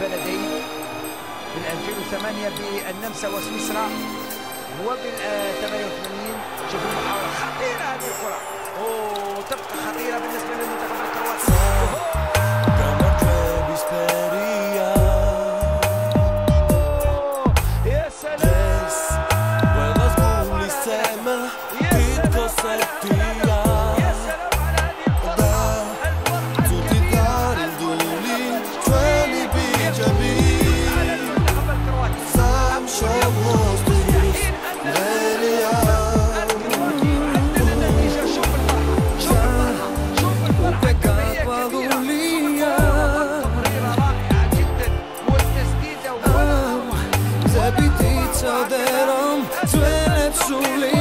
البلدي بال 2008 بالنمسا وسويسرا. وبال 88 شوف المحاولة خطيرة هذه الكرة. أوه წოდე რომ ძველებს სული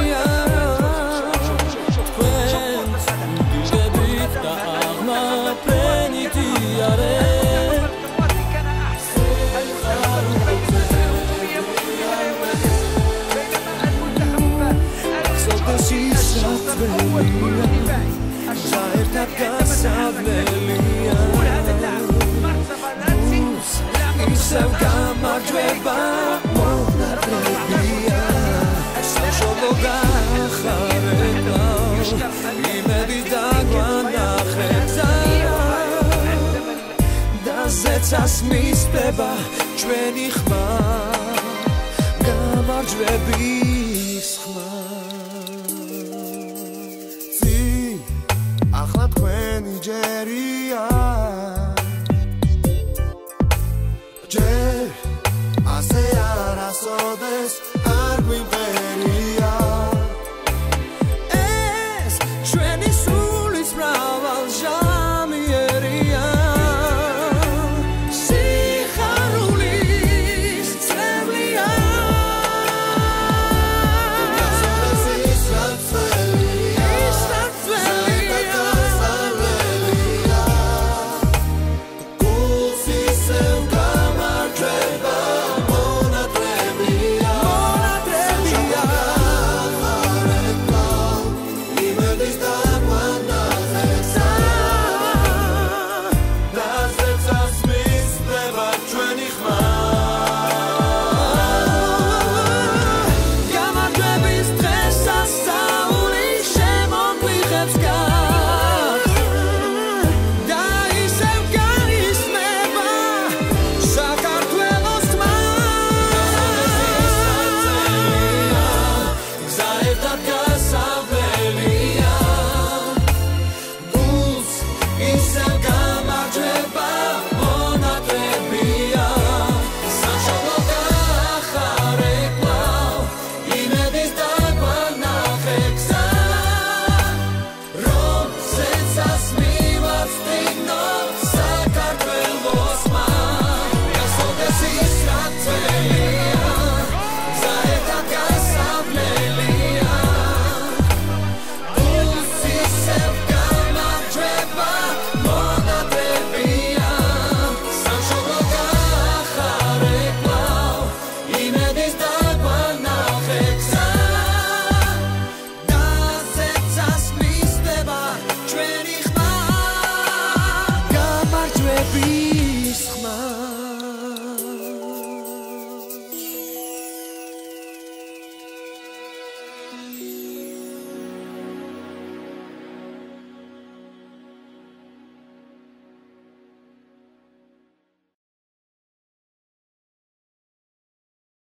გასველია საერთად გასავნელია ისევ გამარჯვება მონატრებია სამშობლო გახარება იმედი დაგვანახეთა და ზეცას მისდება ჩვენი ხმა გამარჯვებია